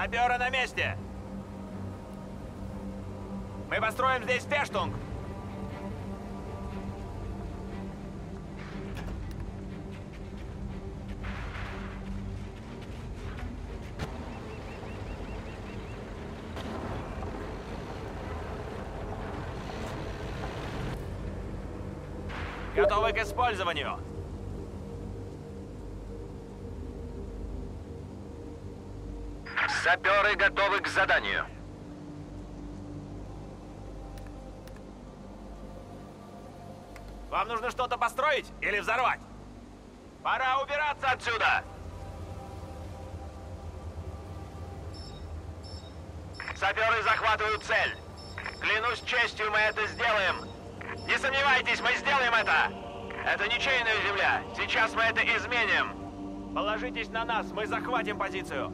Саперы на месте! Мы построим здесь фештунг! Готовы к использованию! Саперы готовы к заданию. Вам нужно что-то построить или взорвать? Пора убираться отсюда! Саперы захватывают цель. Клянусь честью, мы это сделаем. Не сомневайтесь, мы сделаем это! Это ничейная земля. Сейчас мы это изменим. Положитесь на нас, мы захватим позицию.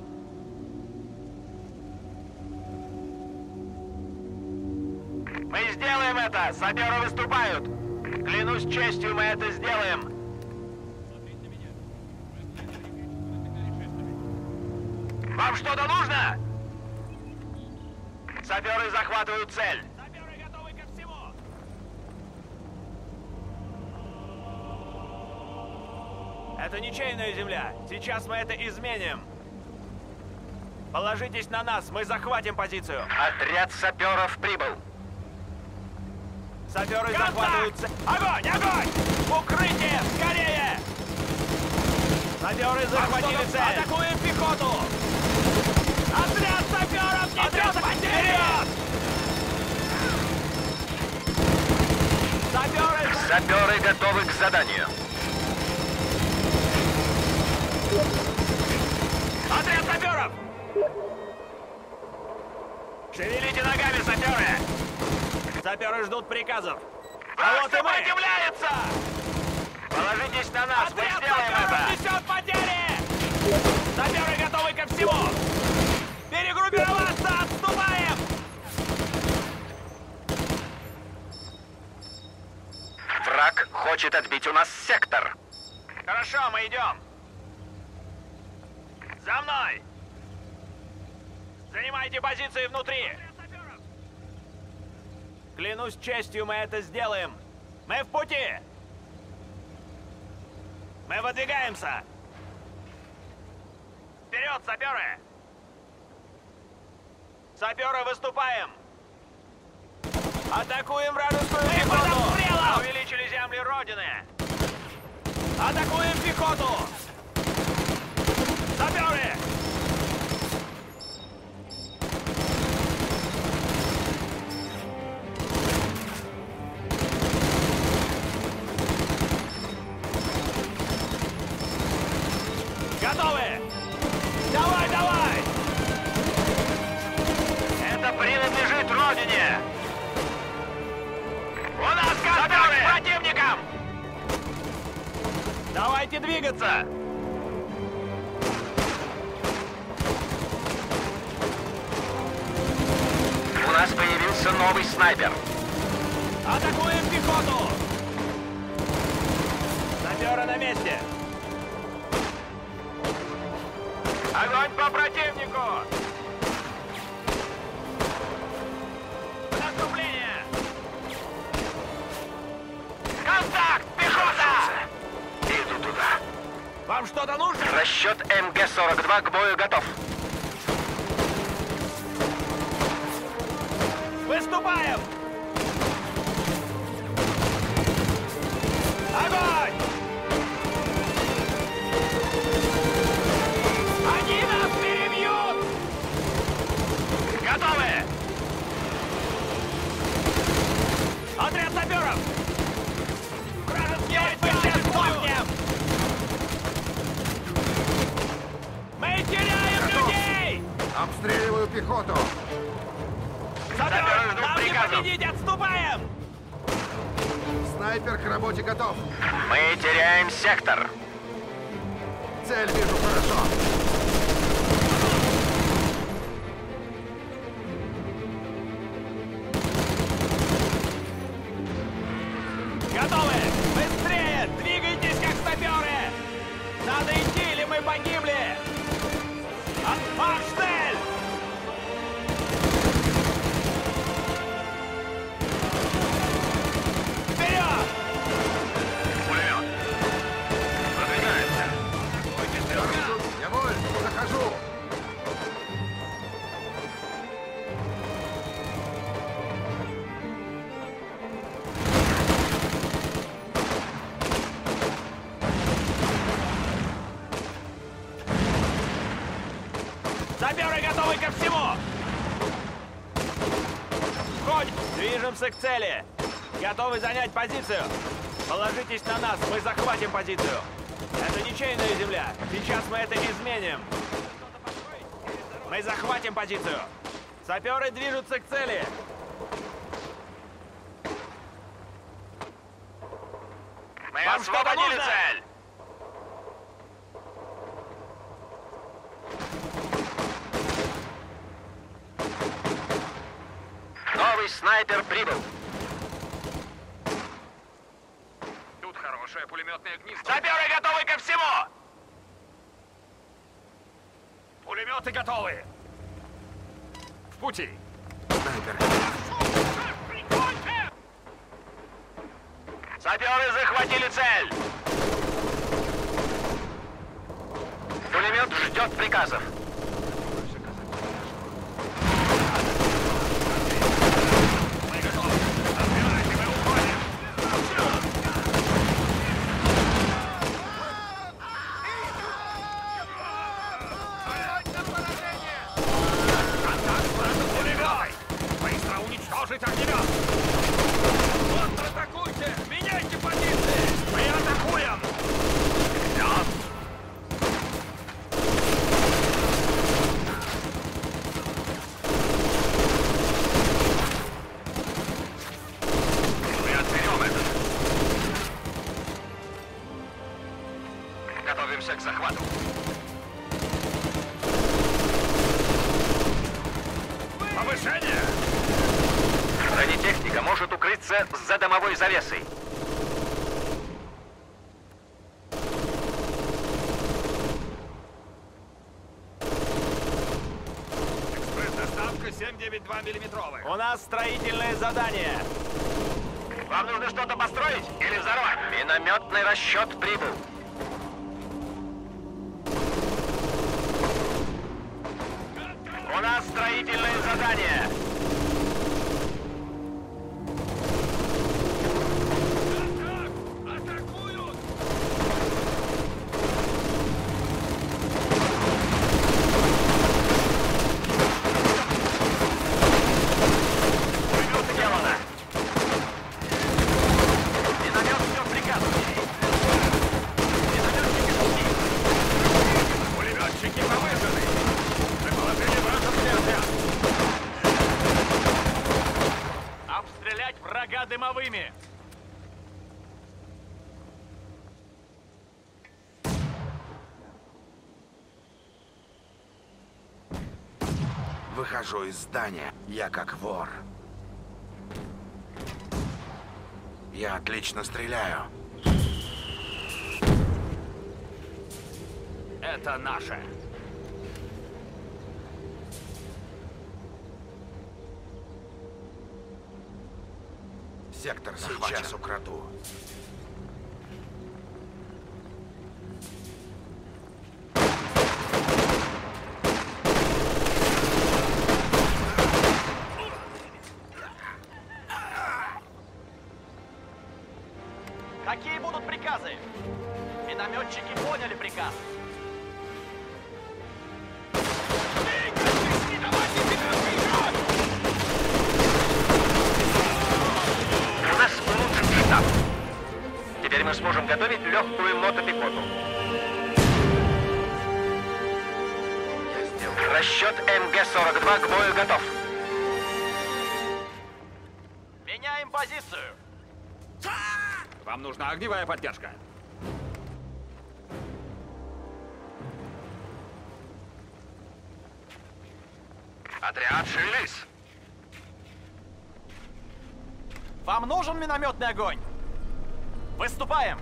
Сделаем это! Саперы выступают! Клянусь честью, мы это сделаем! Вам что-то нужно? Саперы захватывают цель! Саперы готовы ко всему! Это ничейная земля. Сейчас мы это изменим. Положитесь на нас, мы захватим позицию. Отряд саперов прибыл. Саперы захватываются. Огонь! Огонь! Укрытие! Скорее! Саперы захватили цель! Атакуем пехоту! Отряд саперов не Отряд вперед! Саперы... Саперы готовы к заданию. Отряд саперов! Шевелите ногами, саперы! Саперы ждут приказов. А вот и мы! сопротивляется! Положитесь на нас, Отряд мы сделаем это! несет потери! Саперы готовы ко всему! Перегруппироваться! Отступаем! Враг хочет отбить у нас сектор. Хорошо, мы идем. За мной! Занимайте позиции внутри! Клянусь честью, мы это сделаем. Мы в пути! Мы выдвигаемся! Вперед, саперы! Саперы, выступаем! Атакуем вражескую пехоту! Увеличили земли Родины! Атакуем пехоту! Давайте двигаться! У нас появился новый снайпер. Атакуем пехоту! Саперы на месте! Огонь по противнику! Вам что-то нужно? Расчет МГ-42 к бою готов. Обстреливаю пехоту! Саперы, ждут нам не приказов. победить! Отступаем! Снайпер к работе готов! Мы теряем сектор. Цель вижу Движемся к цели! Готовы занять позицию! Положитесь на нас, мы захватим позицию! Это ничейная земля! Сейчас мы это изменим! Мы захватим позицию! Саперы движутся к цели! Мы Вам что-то нужно? цель. Новый снайпер прибыл. Тут хорошее пулеметное гнездо. Саперы готовы ко всему! Пулеметы готовы. В пути. Снайпер! Саперы захватили цель. Пулемет ждет приказов. За домовой завесой. Экспресс-доставка 792 миллиметровая. У нас строительное задание. Вам нужно что-то построить или взорвать? Минометный расчет прибыл. У нас строительное задание. Атакуют! Пулемет сделано. Миномет ждет приказов. Минометчики в пути. Пулеметчики повышены. Мы положили вражеские отряд. Выхожу из здания. Я как вор. Я отлично стреляю. Это наше. Сектор сейчас украду. Огневая поддержка. Отряд шевелись. Вам нужен минометный огонь? Выступаем!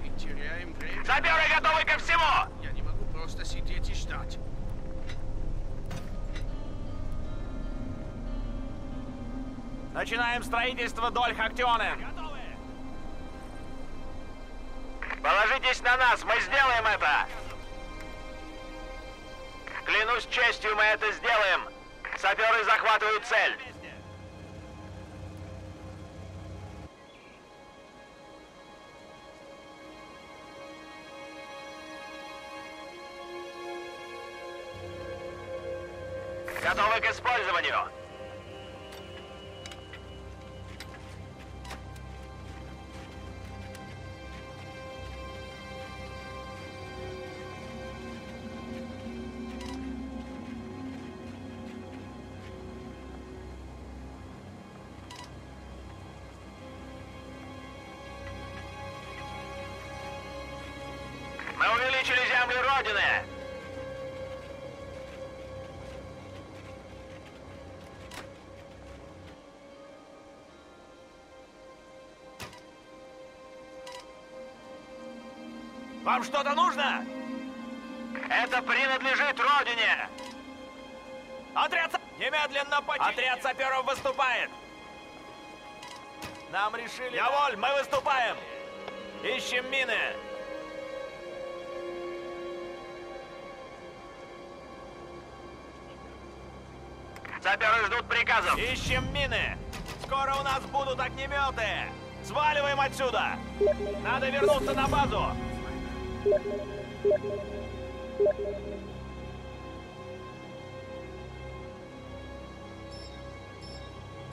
Мы теряем время. Саперы готовы ко всему! Я не могу просто сидеть и ждать. Начинаем строительство доль Хактионен. Положитесь на нас, мы сделаем это! Клянусь честью, мы это сделаем! Саперы захватывают цель! Готовы к использованию! Вам что-то нужно? Это принадлежит Родине! Отряд... Немедленно подчинение! Отряд саперов выступает! Нам решили... Я воль, мы выступаем! Ищем мины! Саперы ждут приказов! Ищем мины! Скоро у нас будут огнеметы! Сваливаем отсюда! Надо вернуться на базу!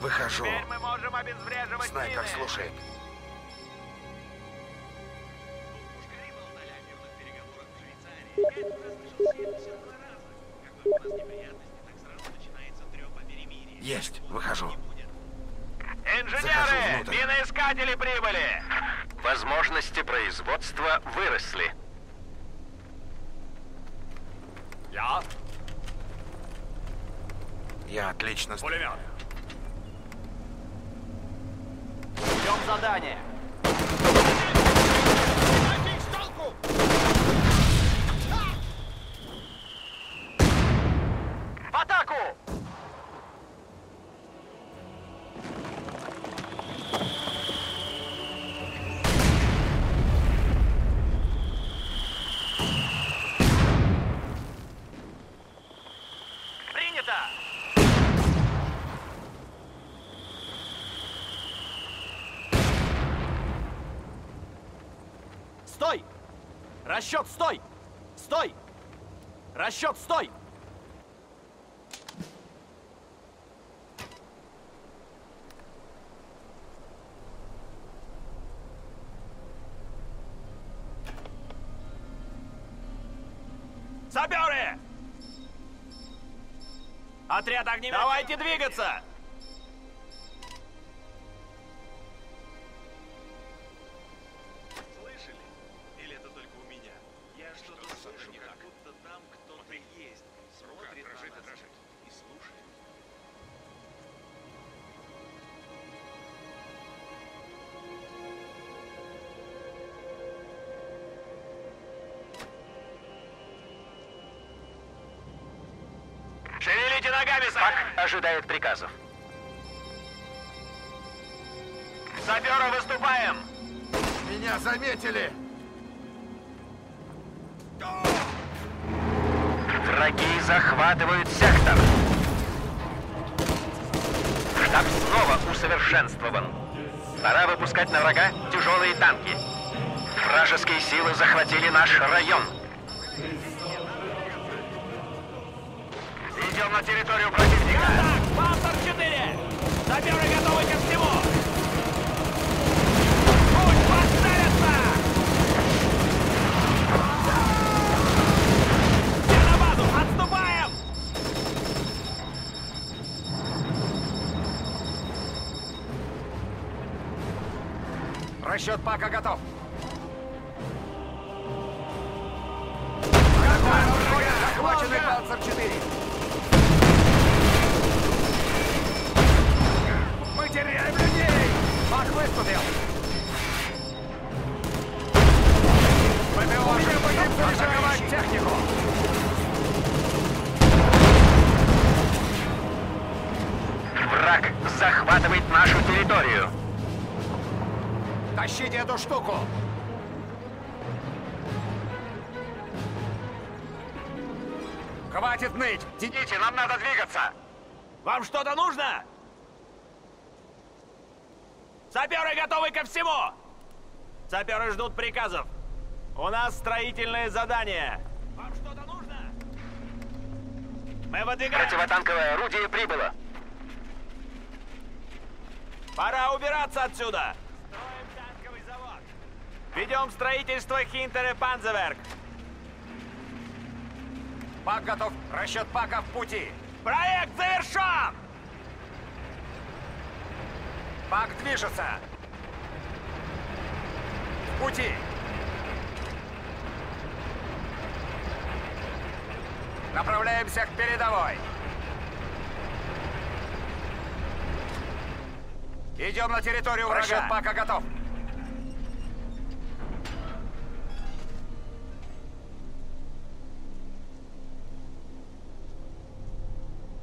Выхожу. Теперь мы можем обезвреживать Снайпер мины! слушает. Есть. Стреляю. Пулемет. Ждем задание. В атаку! Принято! Стой! Расчет, стой! Стой! Расчет, стой! Саперы! Отряд огнемет! Давайте двигаться! Ожидает приказов. Саперы, выступаем! Меня заметили! Враги захватывают сектор. Штаб снова усовершенствован. Пора выпускать на врага тяжелые танки. Вражеские силы захватили наш район. Идем на территорию противника! Так, Пантер-4! Саперы готовы ко всему! Пусть подставятся! Все на базу! Отступаем! Расчет Пака готов. Захваченный Панцер-4. Мы теряем людей! Пак выступил! ПТО атаковать технику! Враг захватывает нашу территорию. Тащите эту штуку! Хватит ныть! Тяните, нам надо двигаться! Вам что-то нужно? Саперы готовы ко всему! Саперы ждут приказов. У нас строительное задание. Вам что-то нужно? Мы выдвигаем. Противотанковое орудие прибыло. Пора убираться отсюда. Ведем строительство Хинтер и Панзеверк. Пак готов! Расчет Пака в пути! Проект завершен! Пак движется! В пути! Направляемся к передовой! Идем на территорию врага! Расчет Пака готов!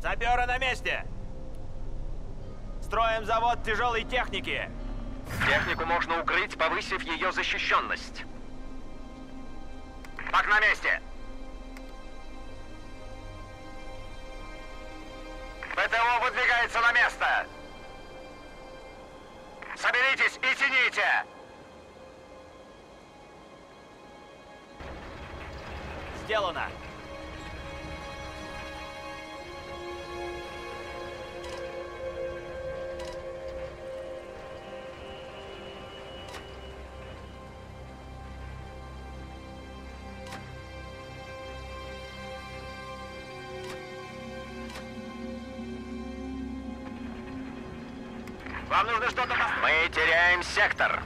Саперы на месте! Строим завод тяжелой техники. Технику можно укрыть, повысив ее защищенность. Пак на месте. ПТО выдвигается на место. Соберитесь и тяните! Сделано. Вам нужно что-то построить. Мы теряем сектор.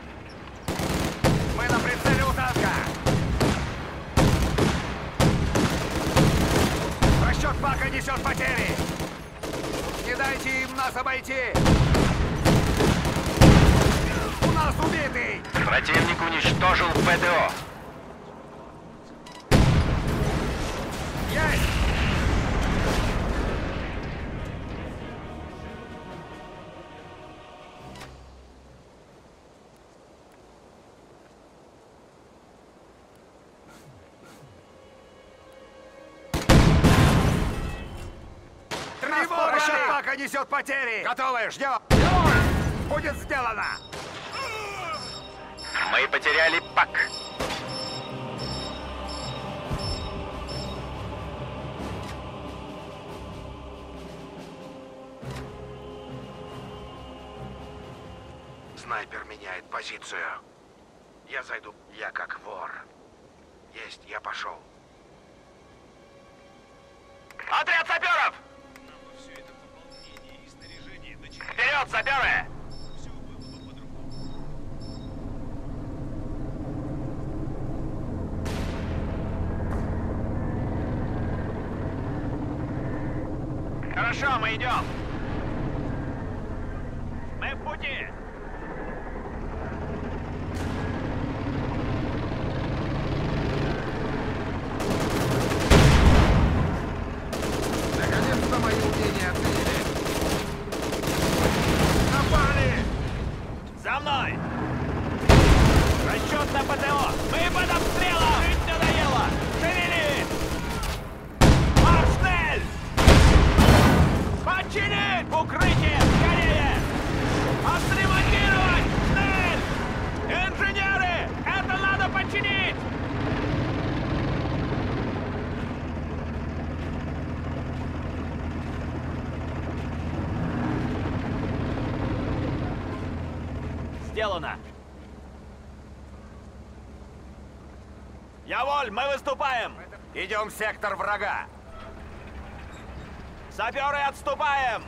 Мы на прицеле у танка! Расчет Пака несет потери! Не дайте им нас обойти! У нас убитый! Противник уничтожил ПТО. Пака несет потери! Готовы, ждем! Будет сделано! Мы потеряли ПАК. Снайпер меняет позицию. Я зайду. Я как вор. Есть, я пошел. Отряд саперов! Нам бы все это пополнение и снаряжение начинать. Вперед, саперы! Все было бы по-другому. Хорошо, мы идем. Мы в пути. Наконец-то мои умения мной! Расчет на ПТО! Мы под обстрелом! Жить надоело! Шевели! Маршнель! Подчинить! Укрытие! Скорее! Отремонтировать! Шнель! Инженеры! Это надо починить! Сделано! Яволь, мы выступаем! Идем в сектор врага. Саперы, отступаем!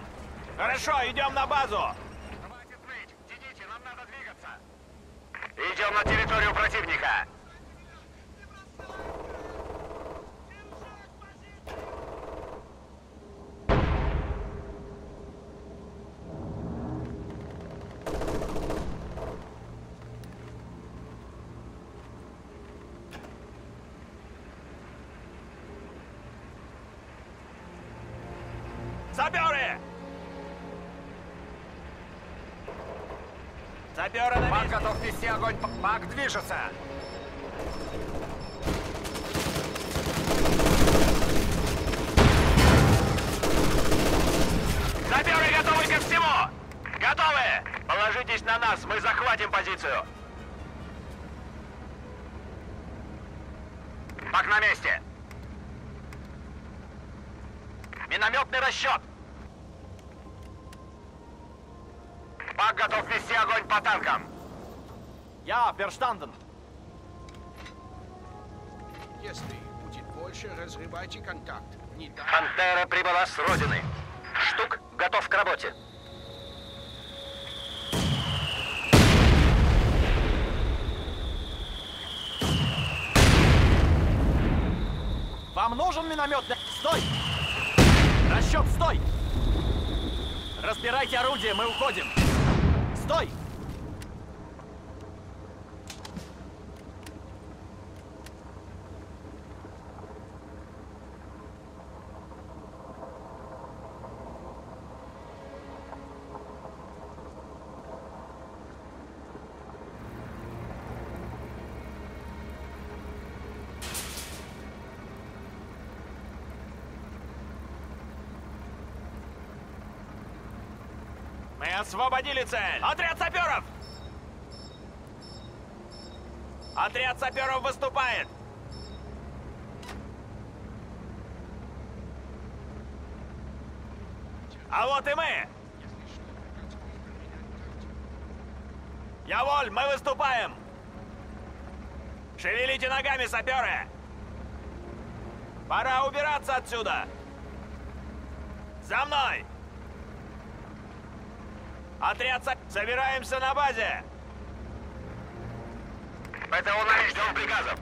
Хорошо, идем на базу! Вести огонь. Пак движется. Саперы готовы ко всему! Готовы! Положитесь на нас, мы захватим позицию! Пак на месте! Минометный расчет! Пак готов вести огонь по танкам! Я, Берштанден! Если будет больше, разрывайте контакт. Не так. Пантера прибыла с родины. Штук готов к работе. Вам нужен минометный... Стой! Расчет, стой! Разбирайте орудие, мы уходим! Стой! Освободили цель! Отряд саперов! Отряд саперов выступает! А вот и мы! Яволь, мы выступаем! Шевелите ногами, саперы! Пора убираться отсюда! За мной! Отряд со... Собираемся на базе! ПТО на ждем приказов!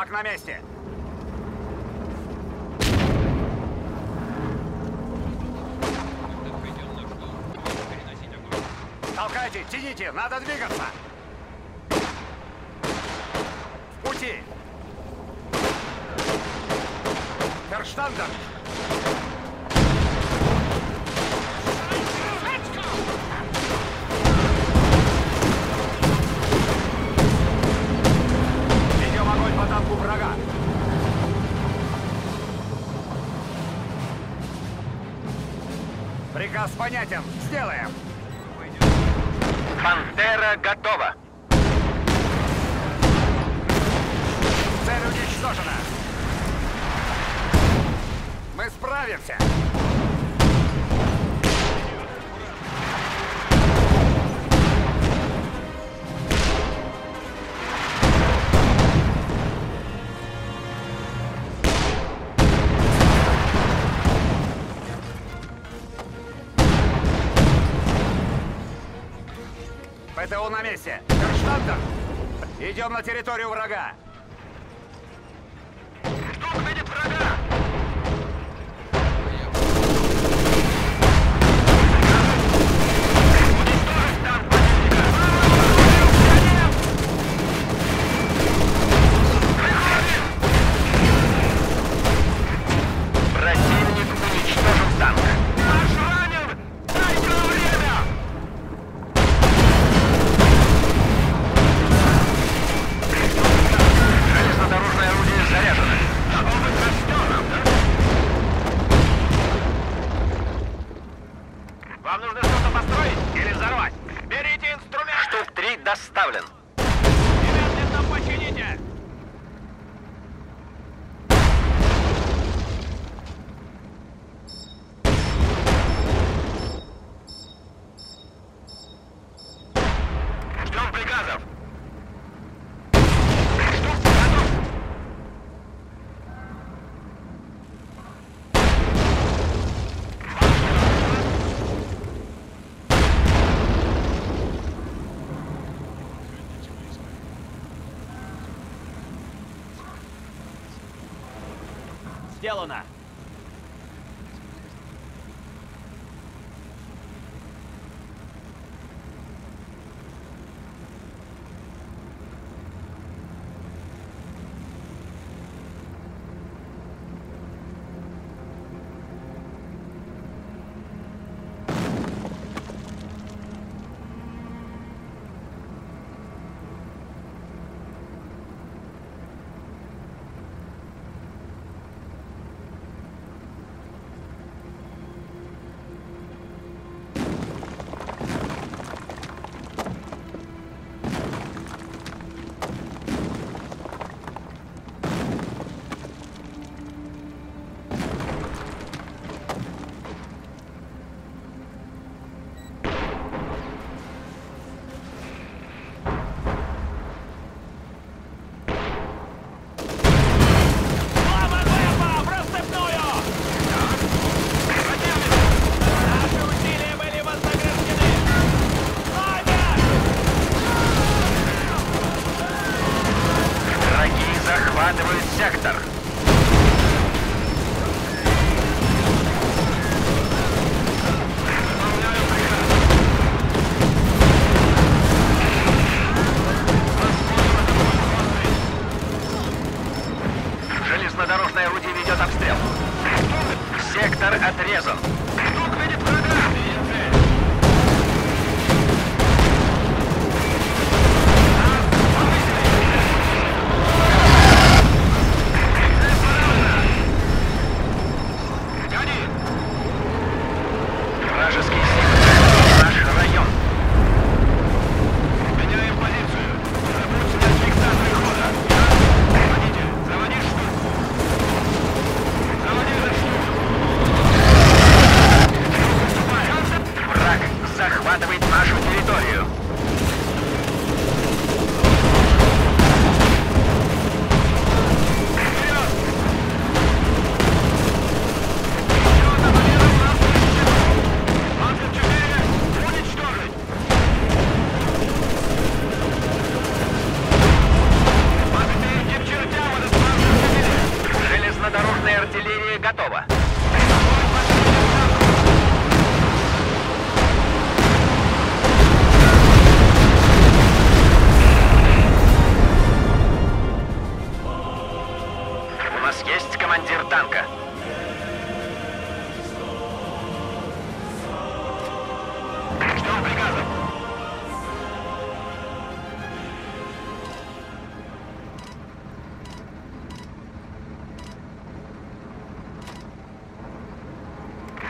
Бак на месте! Толкайте, тяните, надо двигаться! Приказ понятен. Сделаем. Пантера готова. Цель уничтожена. Мы справимся. ПТУ на месте! Константер! Идем на территорию врага!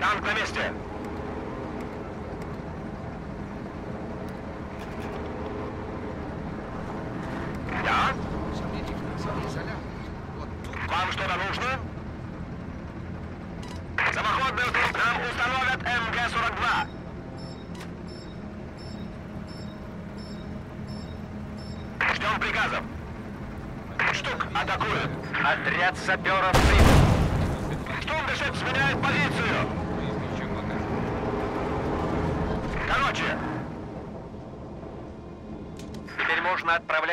Танк на месте! Да? Вам что нужно? За походную установят МГ-42. Ждем приказов. Штук атакуют. Отряд саперов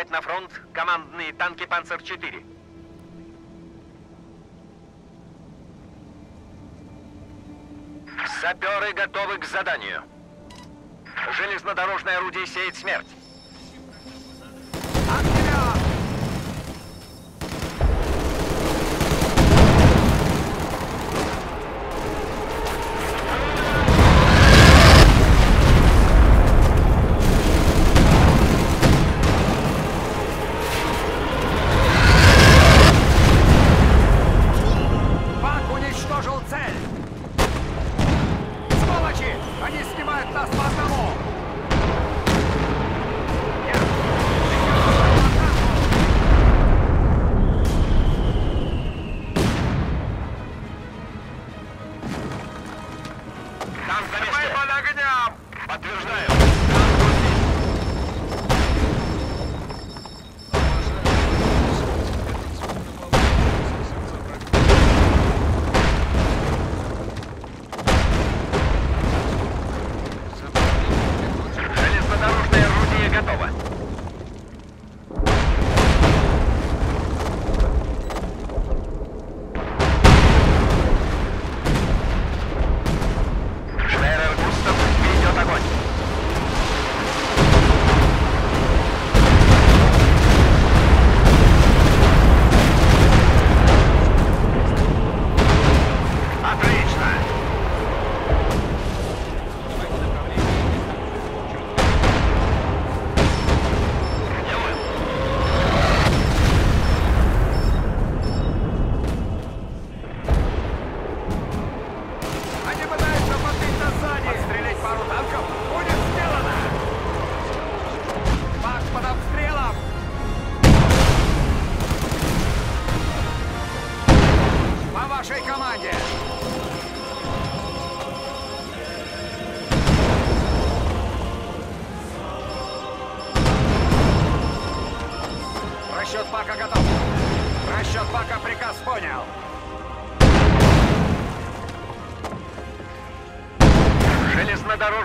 Передать на фронт командные танки «Панцер-4». Саперы готовы к заданию. Железнодорожное орудие сеет смерть.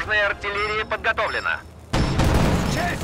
Железнодорожная артиллерия подготовлена. С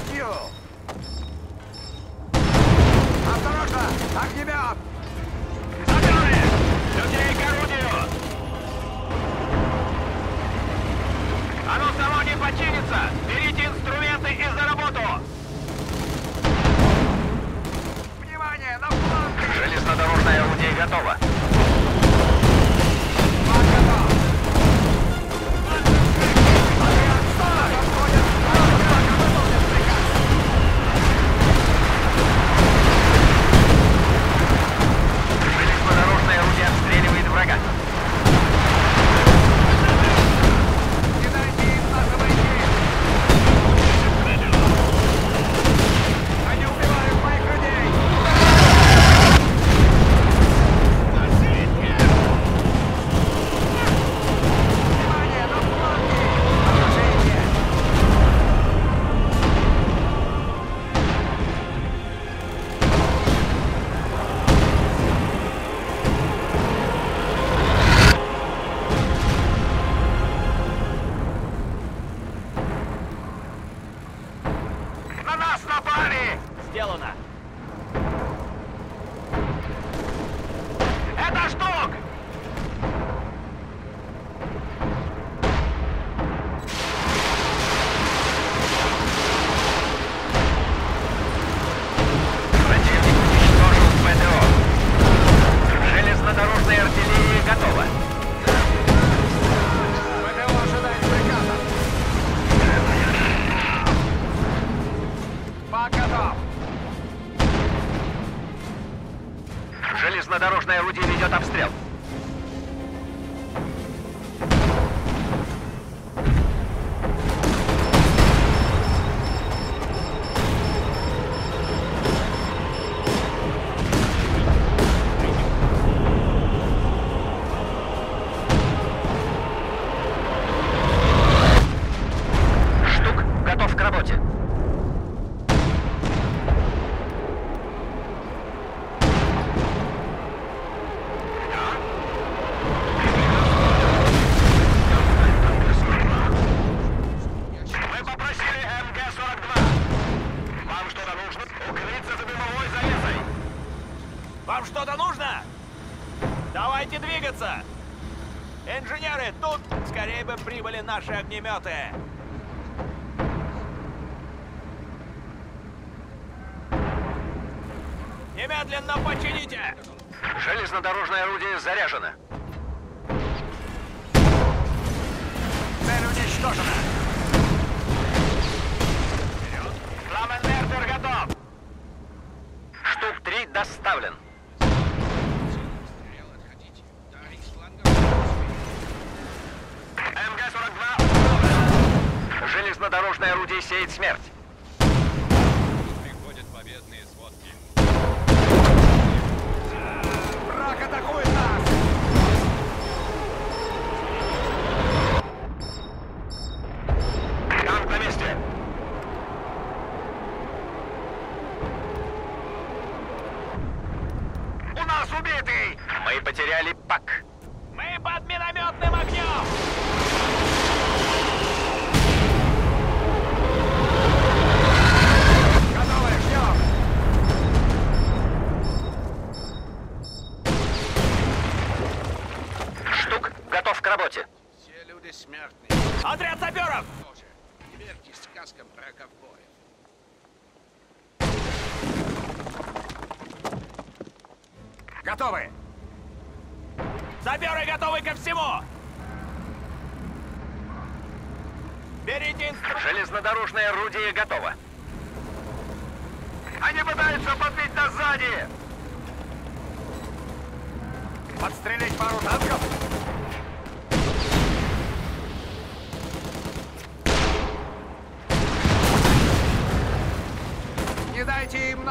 огнеметы.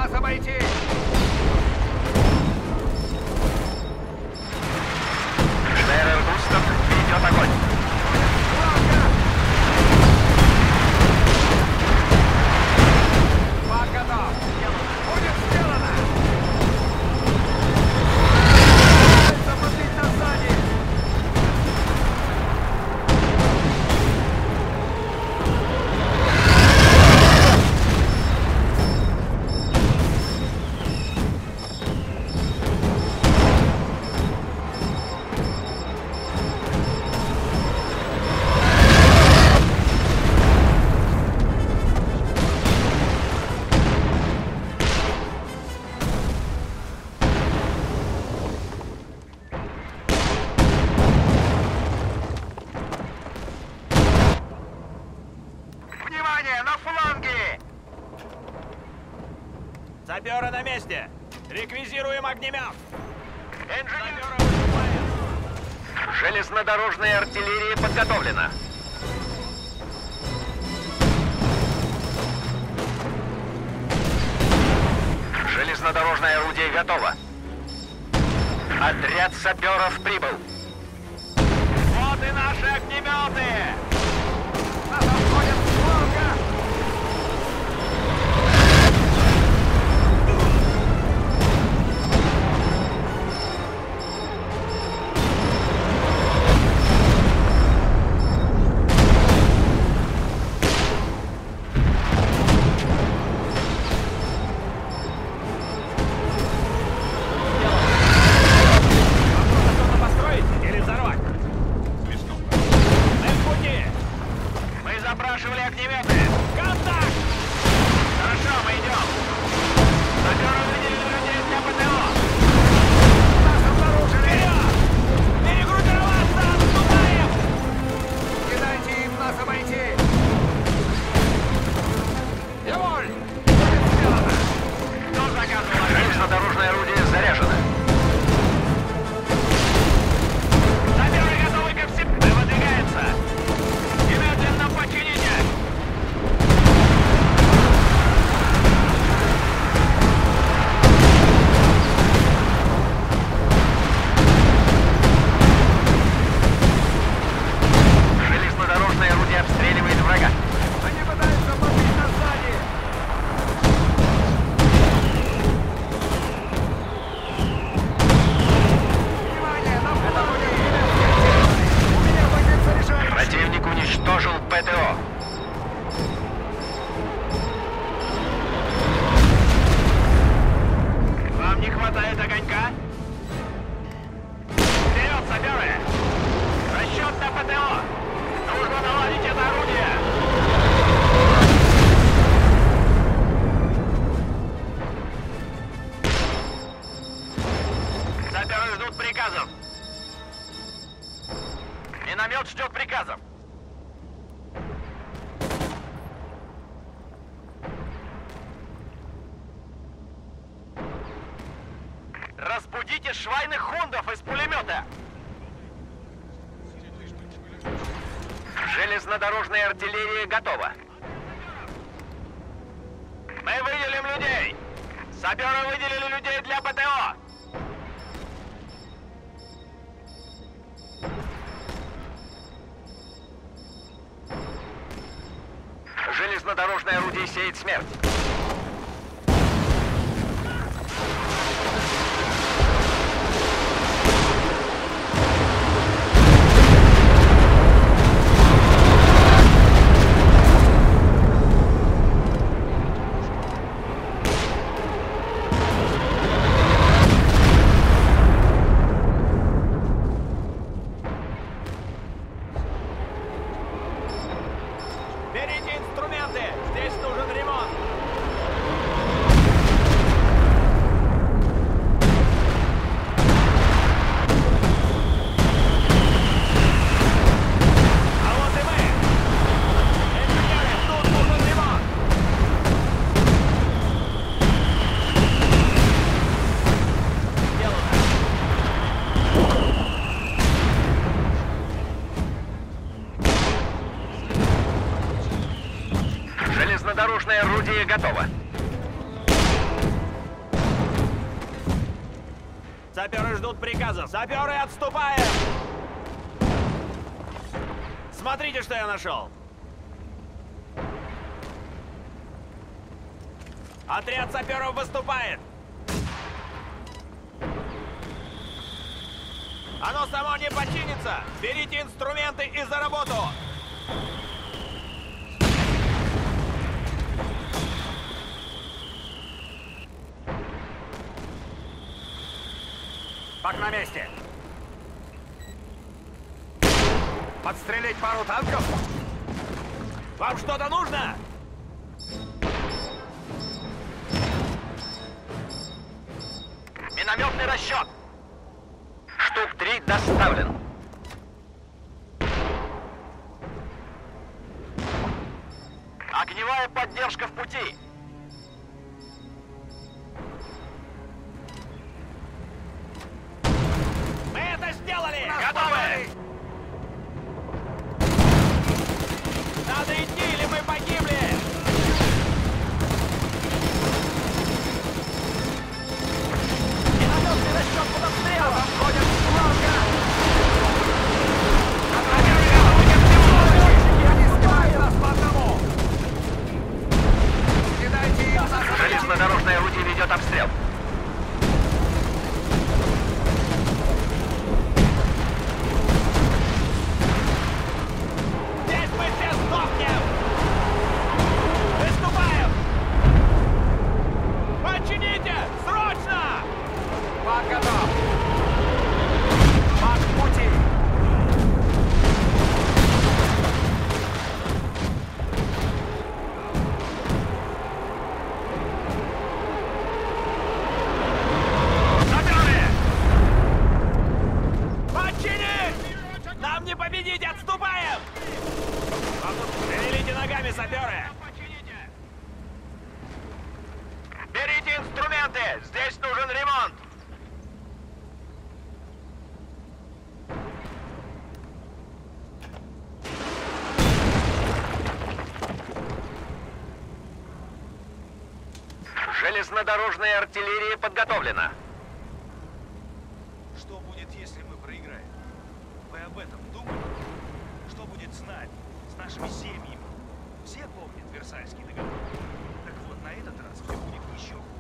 базам IT! Фиксируем огнемет! Железнодорожная артиллерия подготовлена. Железнодорожное орудие готово. Отряд саперов прибыл. Готово. Саперы ждут приказов. Саперы, отступаем! Смотрите, что я нашел. Отряд саперов выступает. Оно само не починится. Берите инструменты и за работу. Пак на месте. Подстрелить пару танков? Вам что-то нужно? Минометный расчет. Штук три доставлен. Огневая поддержка в пути. Железнодорожная артиллерия подготовлена. Что будет, если мы проиграем? Вы об этом думали? Что будет с нами, с нашими семьями? Все помнят Версальский договор. Так вот, на этот раз все будет еще хуже.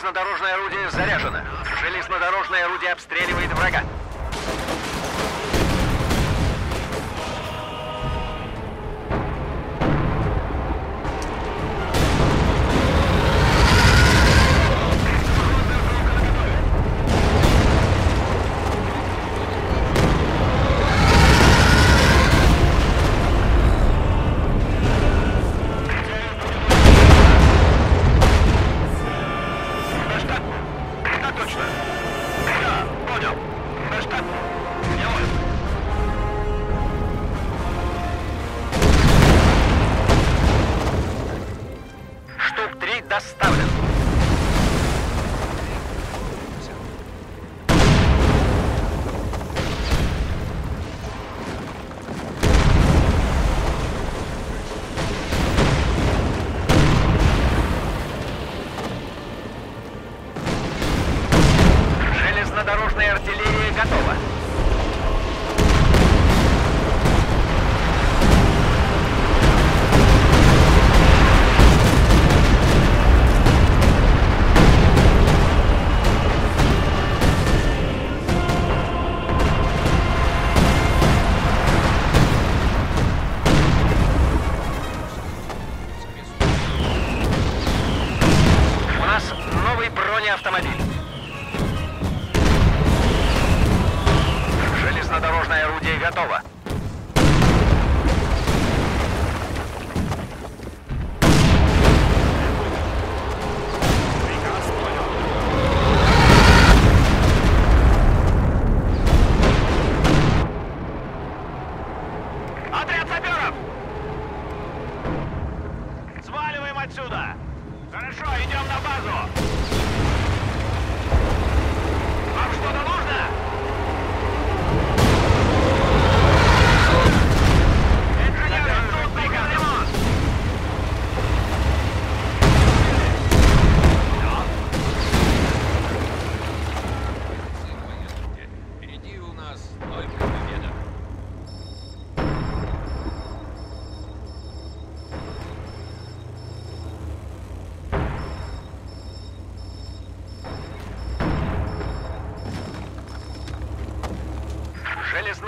Железнодорожное орудие заряжено. Железнодорожное орудие обстреливает врага.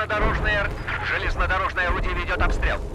Железнодорожная Железнодорожное орудие ведет обстрел.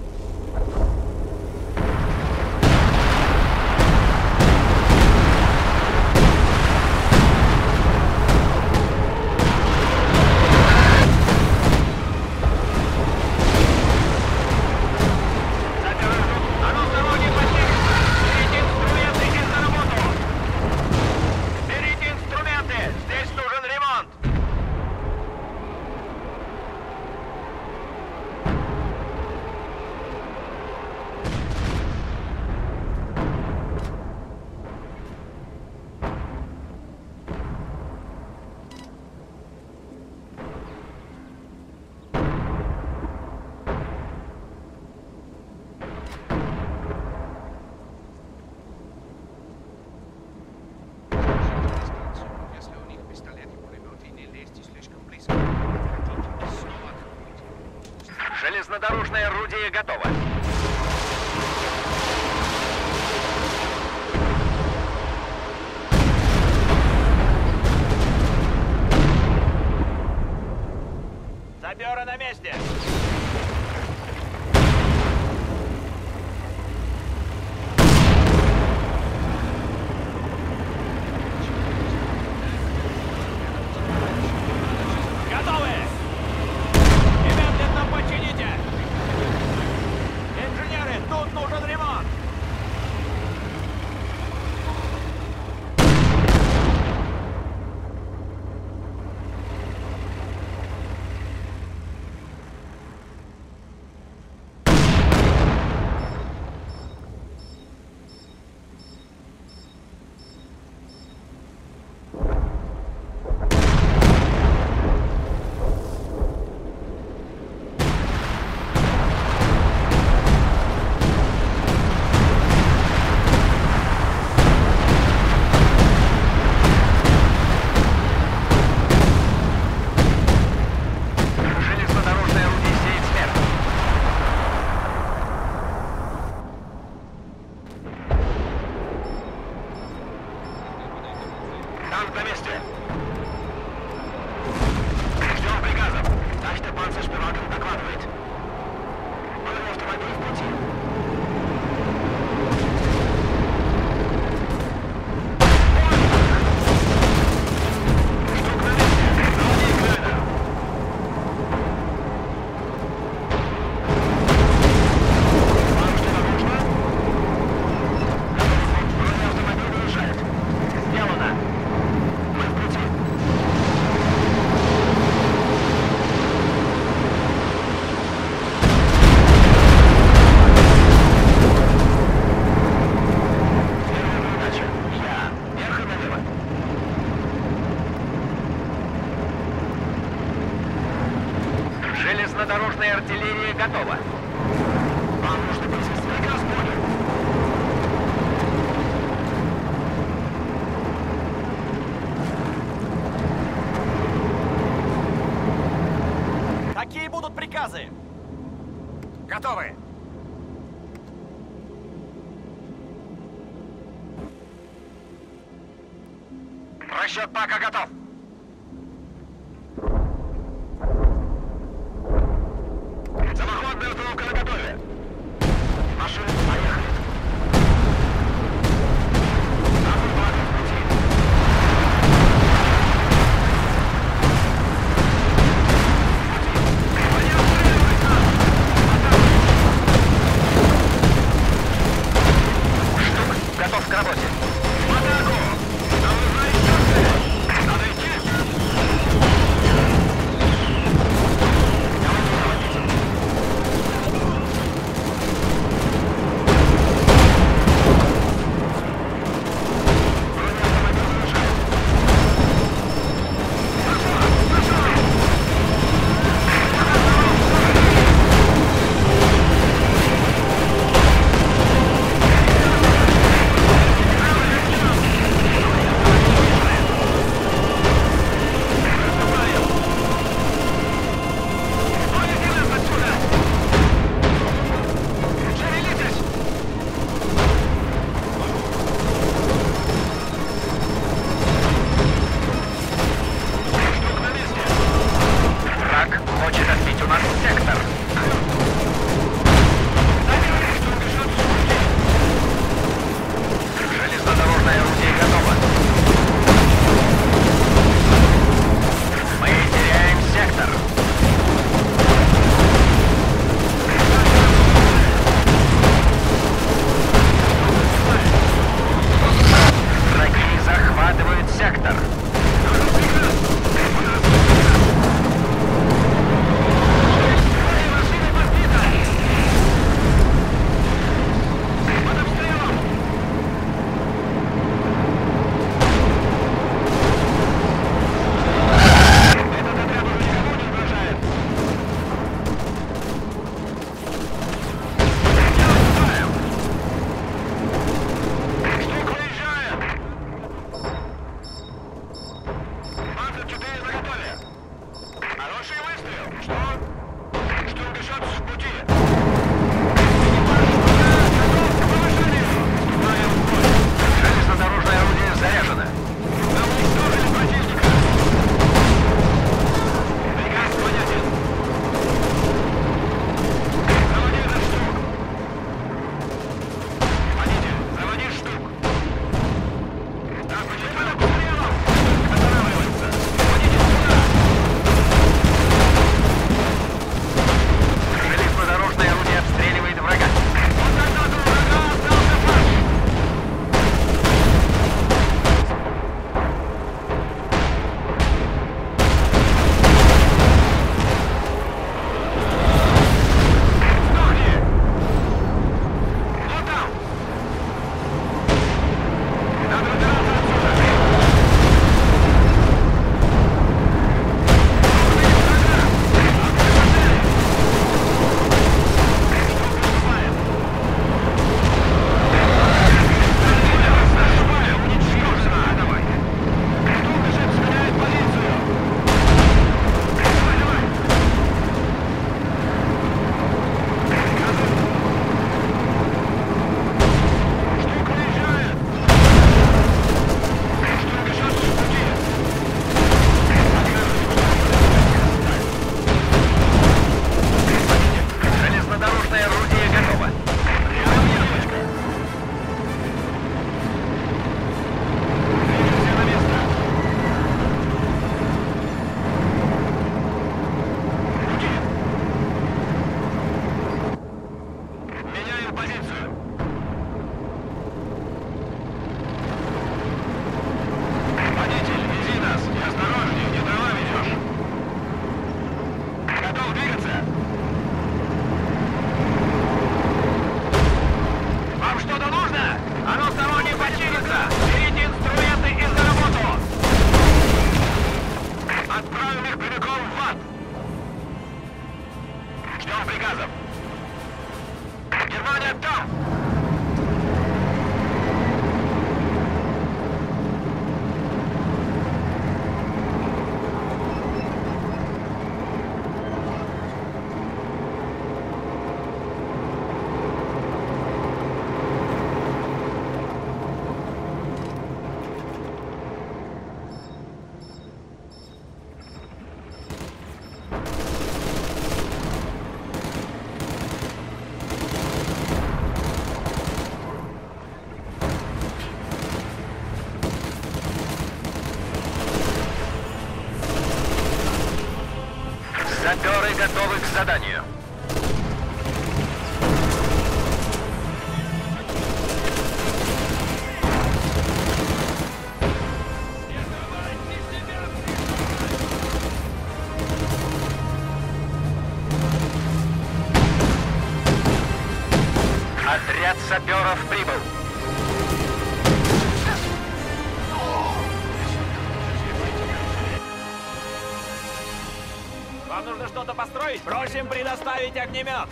Просим предоставить огнемет!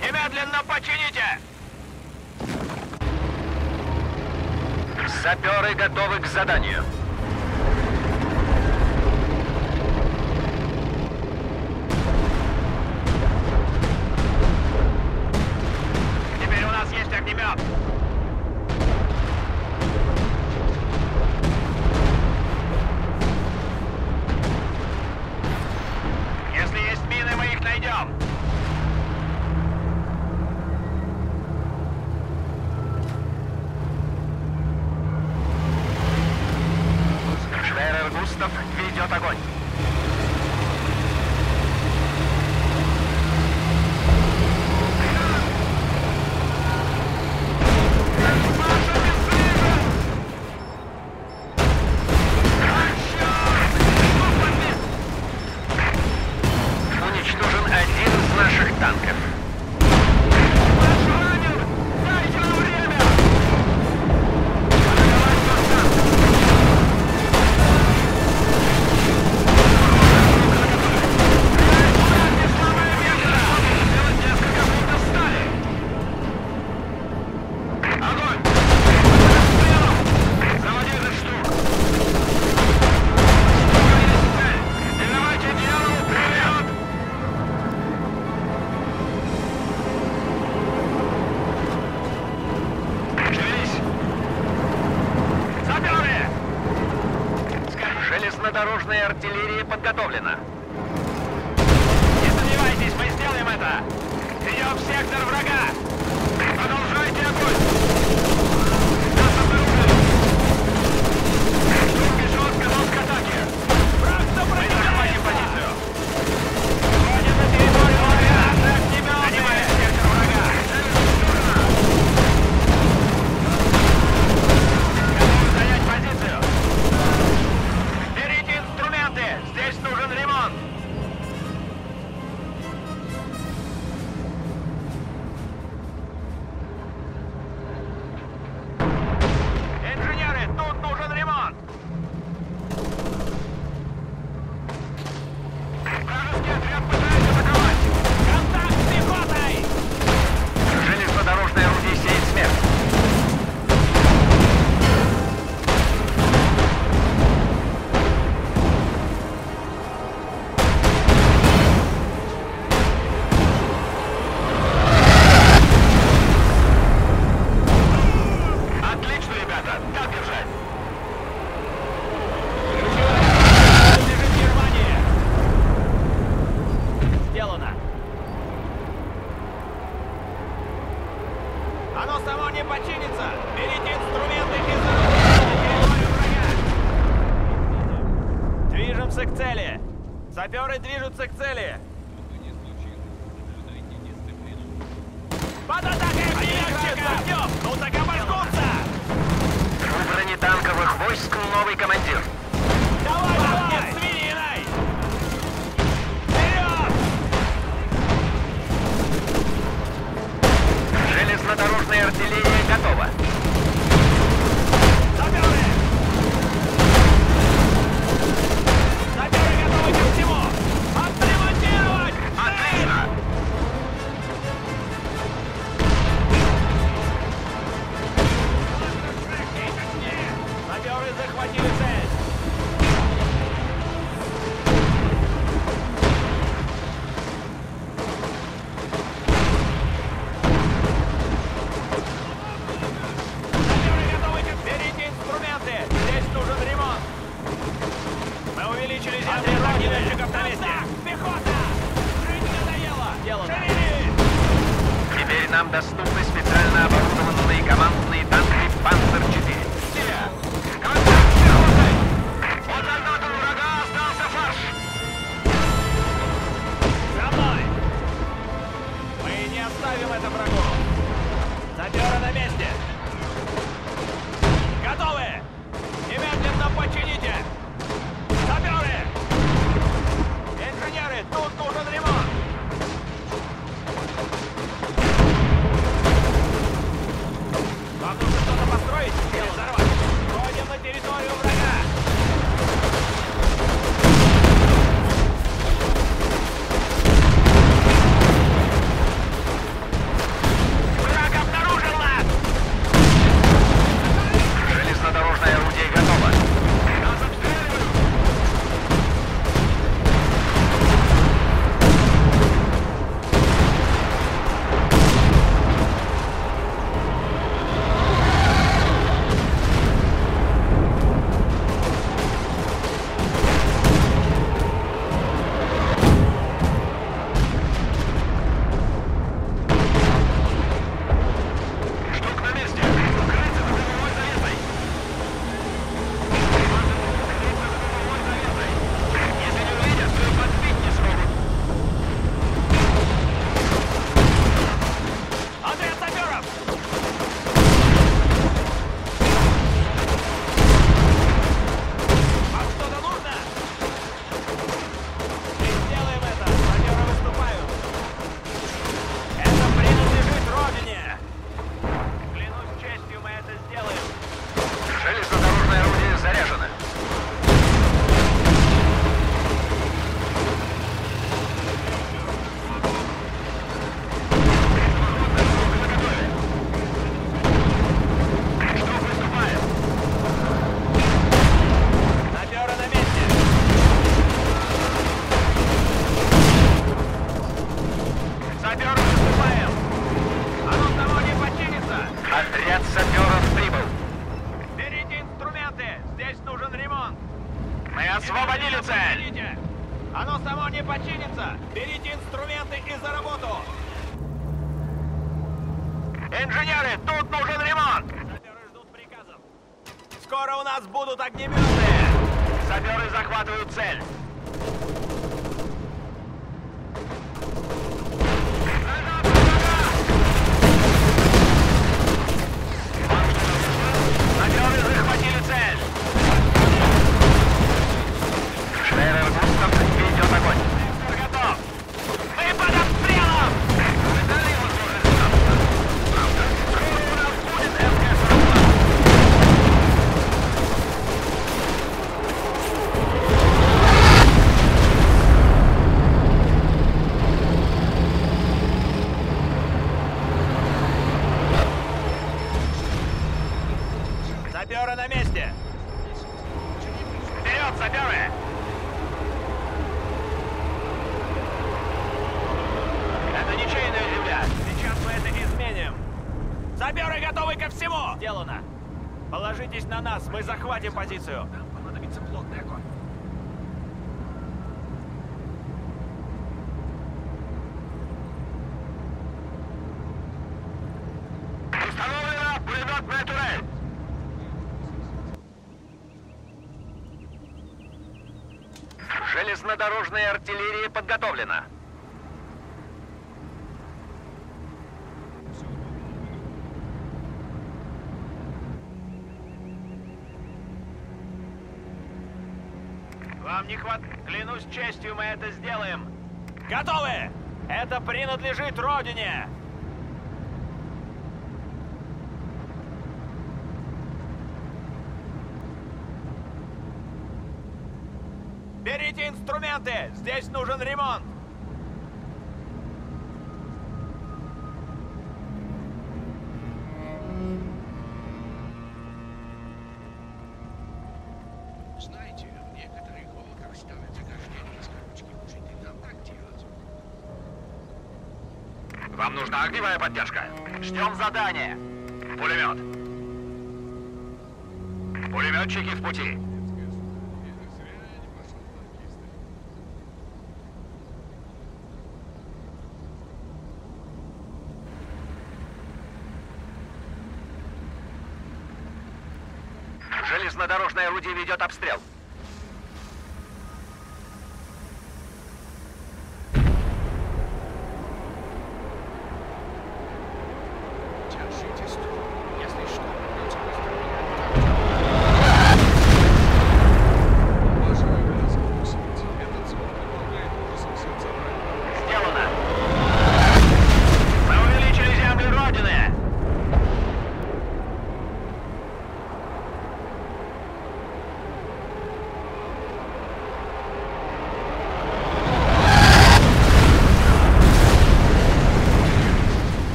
Немедленно почините! Саперы готовы к заданию. Оно само не починится! Берите инструменты из! Движемся к цели! Саперы движутся к цели! Под атакой приверчика! Ну так обожгутся! Бронетанковых войск новый командир. зенитное разделение готово. железнодорожная артиллерия подготовлена. Вам не хват, Клянусь честью, мы это сделаем. Готовы! Это принадлежит Родине! Сержанты, здесь нужен ремонт! Вам нужна огневая поддержка. Ждем задания. Пулемет. Пулеметчики в пути. идет обстрел.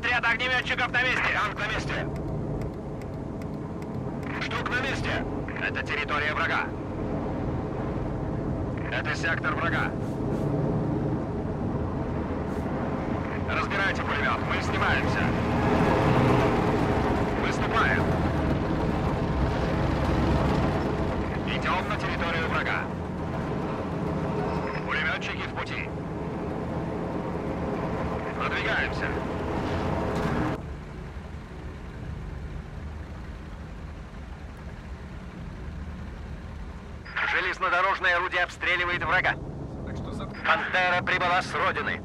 Отряд огнеметчиков на месте! Танк на месте! Штук на месте! Это территория врага. Это сектор врага. Разбирайте пулемет, мы снимаемся. обстреливает врага. Пантера прибыла с родины.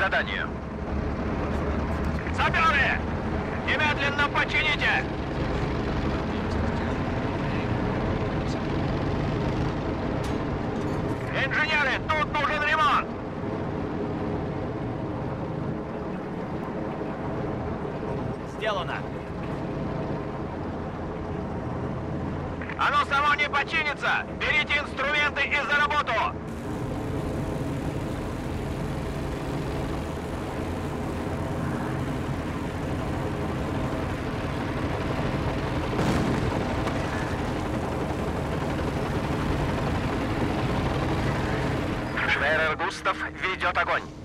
заданию. Саперы! Немедленно почините! Инженеры, тут нужен ремонт! Сделано! Оно само не починится! Берите идет огонь!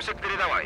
Движемся к передовой.